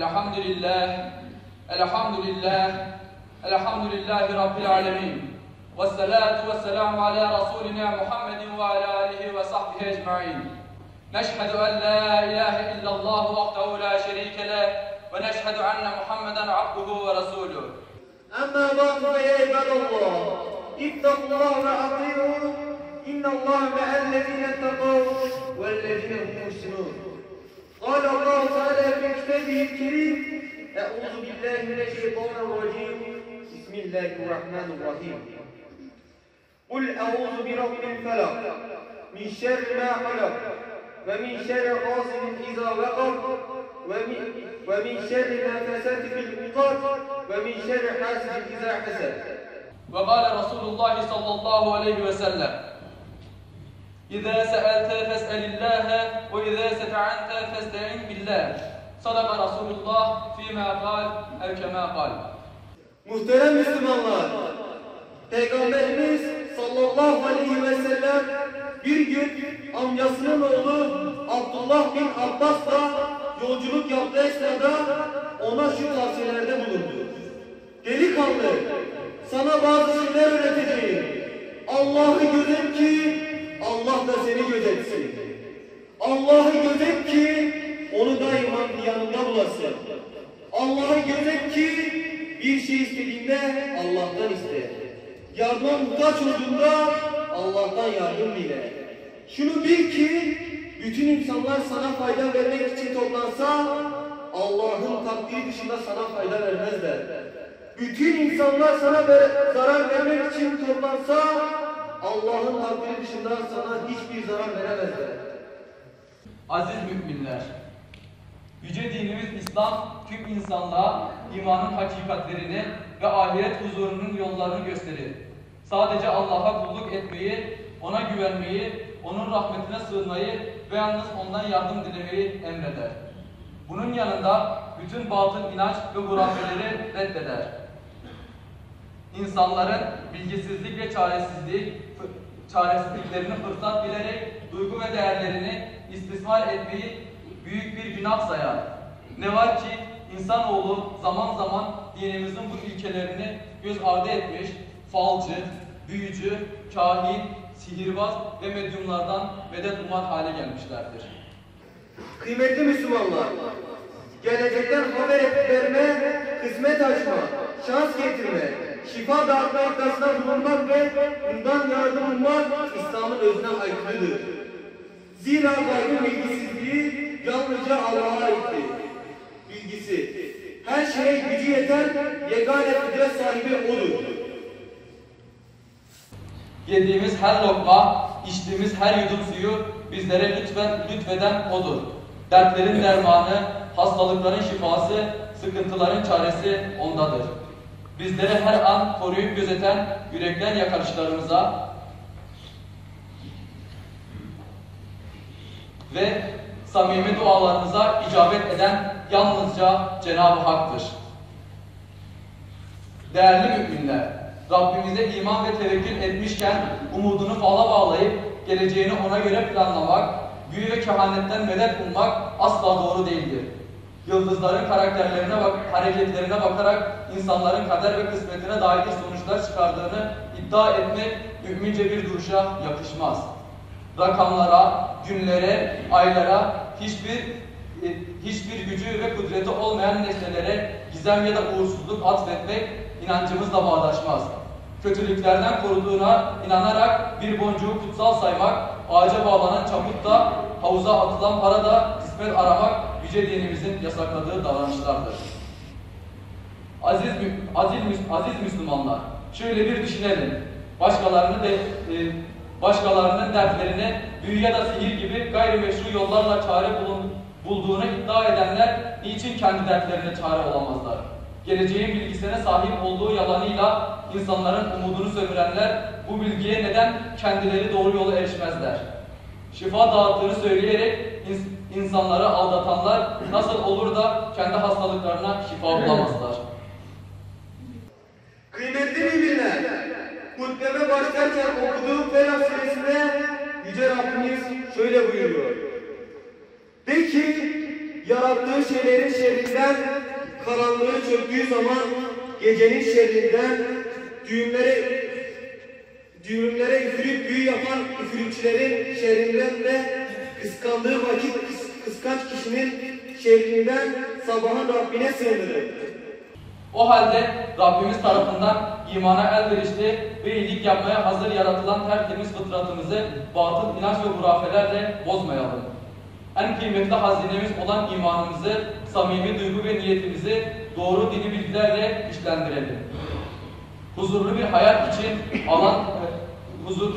الحمد لله الحمد لله الحمد لله رب العالمين. والصلاة والسلام على رسولنا محمد وعلى آله وصحبه أجمعين. نشهد أن لا إله إلا الله وحده لا شريك له ونشهد أن محمدا عبده ورسوله. أما بعد فيا عباد الله اتقوا الله وأطيعوا إن الله مع الذين اتقوا والذين هم محسنون. قال الله تعالى في كتابه الكريم أعوذ بالله من الشيطان الرجيم بسم الله الرحمن الرحيم قل أعوذ برب الفلق من شر ما خلق ومن شر غاسق إذا وقب ومن, ومن شر النفاسات في العقاد ومن شر حاسد إذا حسد وقال رسول الله صلى الله عليه وسلم إذا سألت فاسأل الله وإذا استعنت فاستعن بالله صدق رسول الله فيما قال أو كما قال Muhterem Müslümanlar, Peygamberimiz sallallahu aleyhi ve sellem bir gün amcasının oğlu Abdullah bin Abbas'la yolculuk yaptığı esnada ona şu tavsiyelerde bulundu. Delikanlı, sana bazı şeyler öğreteceğim. Allah'ı gözet ki Allah da seni gözetsin. Allah'ı gözet ki onu daima yanında bulasın. Allah'ı gözet ki bir şey istediğinde Allah'tan iste. Yardıma muhtaç olduğunda Allah'tan yardım dile. Şunu bil ki bütün insanlar sana fayda vermek için toplansa Allah'ın takdiri dışında sana fayda vermezler. Bütün insanlar sana ver- zarar vermek için toplansa Allah'ın takdiri dışında sana hiçbir zarar veremezler. Aziz müminler, Yüce dinimiz İslam tüm insanlığa imanın hakikatlerini ve ahiret huzurunun yollarını gösterir. Sadece Allah'a kulluk etmeyi, ona güvenmeyi, onun rahmetine sığınmayı ve yalnız ondan yardım dilemeyi emreder. Bunun yanında bütün batıl inanç ve hurafeleri reddeder. İnsanların bilgisizlik ve çaresizlik, çaresizliklerini fırsat bilerek duygu ve değerlerini istismar etmeyi büyük bir günah sayar. Ne var ki insanoğlu zaman zaman dinimizin bu ilkelerini göz ardı etmiş, falcı, büyücü, kahin, sihirbaz ve medyumlardan medet umar hale gelmişlerdir. Kıymetli Müslümanlar, gelecekten haber verme, kısmet açma, şans getirme, şifa dağıtma iddiasında bulunmak ve bundan yardım ummak İslam'ın özüne aykırıdır. Zira gaybın bilgisizliği yalnızca Allah'a aittir. Bilgisi, her şeye gücü yeter, yegane kudret sahibi O'dur. Yediğimiz her lokma, içtiğimiz her yudum suyu bizlere lütfen, lütfeden O'dur. Dertlerin dermanı, hastalıkların şifası, sıkıntıların çaresi O'ndadır. Bizleri her an koruyup gözeten yürekten yakarışlarımıza ve samimi dualarımıza icabet eden yalnızca Cenab-ı Hak'tır. Değerli müminler, Rabbimize iman ve tevekkül etmişken umudunu fala bağlayıp geleceğini ona göre planlamak, büyü ve kehanetten medet ummak asla doğru değildir. Yıldızların karakterlerine bak, hareketlerine bakarak insanların kader ve kısmetine dair sonuçlar çıkardığını iddia etmek mümince bir duruşa yakışmaz. Rakamlara, günlere, aylara hiçbir e, hiçbir gücü ve kudreti olmayan nesnelere gizem ya da uğursuzluk atfetmek inancımızla bağdaşmaz. Kötülüklerden koruduğuna inanarak bir boncuğu kutsal saymak, ağaca bağlanan çaput havuza atılan para da kısmet aramak yüce dinimizin yasakladığı davranışlardır. Aziz, aziz, aziz Müslümanlar, şöyle bir düşünelim. Başkalarını de, e, başkalarının dertlerine büyü ya da sihir gibi gayrimeşru yollarla çare bulun, bulduğunu iddia edenler niçin kendi dertlerine çare olamazlar? Geleceğin bilgisine sahip olduğu yalanıyla insanların umudunu sömürenler bu bilgiye neden kendileri doğru yola erişmezler? Şifa dağıttığını söyleyerek ins- insanları aldatanlar nasıl olur da kendi hastalıklarına şifa bulamazlar? Kıymetli müminler, hutbeme başlarken okuduğum Felak suresinde Yüce Rabbimiz şöyle buyuruyor. De ki, yarattığı şeylerin şerrinden çöktüğü zaman gecenin şerrinden düğümlere düğümlere üfürüp büyü yapan üfürükçülerin şerrinden ve kıskandığı vakit kıs- kıskanç kişinin şerrinden sabahın Rabbine sığınırım. O halde Rabbimiz tarafından imana elverişli ve iyilik yapmaya hazır yaratılan tertemiz fıtratımızı batıl inanç ve hurafelerle bozmayalım. En kıymetli hazinemiz olan imanımızı, samimi duygu ve niyetimizi doğru dini bilgilerle güçlendirelim. Huzurlu bir hayat için alan huzurlu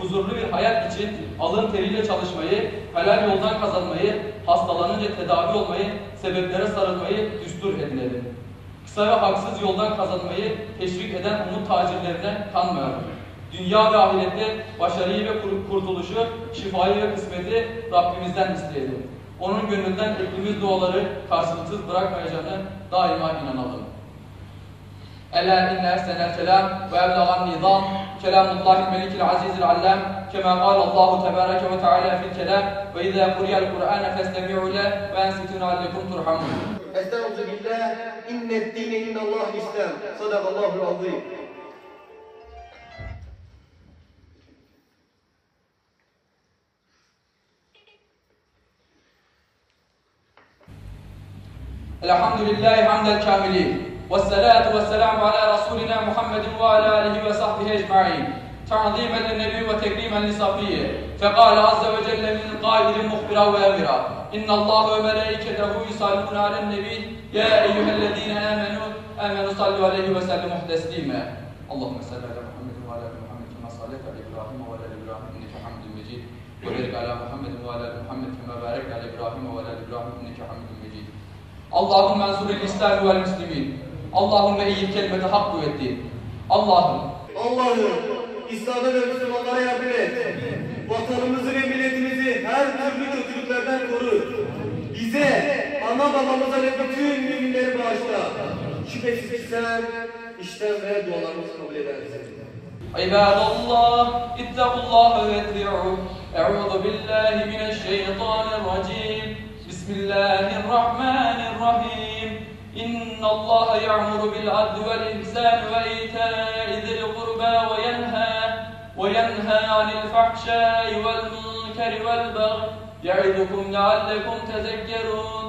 huzurlu bir hayat için alın teriyle çalışmayı, helal yoldan kazanmayı, hastalanınca tedavi olmayı, sebeplere sarılmayı düstur edinelim. Kısa ve haksız yoldan kazanmayı teşvik eden umut tacirlerine kanmayalım. Dünya ve ahirette başarıyı ve kurtuluşu, şifayı ve kısmeti Rabbimizden isteyelim. Onun gönlünden ettiğimiz duaları karşılıksız bırakmayacağını daima inanalım. Ela inne ersenel kelam ve evlagan nizam kelamullahi melikil azizil allem kema kal Allahu tebareke ve teala fil kelam ve izâ kuriyel Kur'an festemi'u le ve ensitun allekum turhamun. Estağfirullah inne dine innallahi islam sadakallahu azim. الحمد لله حمد الكاملين. والصلاة والسلام على رسولنا محمد وعلى آله وصحبه أجمعين. تعظيما للنبي وتكريما لصفيه فقال عز وجل من قائل مخبرا وأمرا إن الله وملائكته يصلون على النبي. يا أيها الذين آمنوا آمنوا صلوا عليه وسلموا تسليما. اللهم صل على محمد وعلى آل محمد كما صليت على إبراهيم وعلى آل إبراهيم إنك حميد مجيد. وبارك على محمد وعلى آل محمد كما باركت على إبراهيم وعلى آل إبراهيم إنك حميد مجيد. Allahümme ensur İslam ve müslimin. Allahümme eyyid kelimeti hak kuvvetli. Allah'ım Allah'ım İslam'a ve Müslümanlara yardım et. Vatanımızı ve milletimizi her türlü kötülüklerden koru. Bize, ana babamıza ve bütün müminleri bağışla. Şüphesiz ki sen işten ve dualarımızı kabul edersin. عباد الله اتقوا الله واتبعوه أعوذ بالله من الشيطان الرجيم بسم الله الرحمن الرحيم إن الله يعمر بالعدل والإحسان وإيتاء ذي القربى وينهى وينهى عن الفحشاء والمنكر والبغي يعظكم لعلكم تذكرون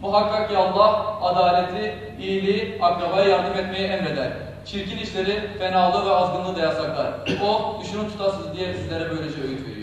Muhakkak ki Allah adaleti, iyiliği, akrabaya yardım etmeyi emreder. Çirkin işleri, fenalığı ve azgınlığı da yasaklar. O, düşünün tutasınız diye sizlere böylece öğüt veriyor.